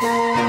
Bye.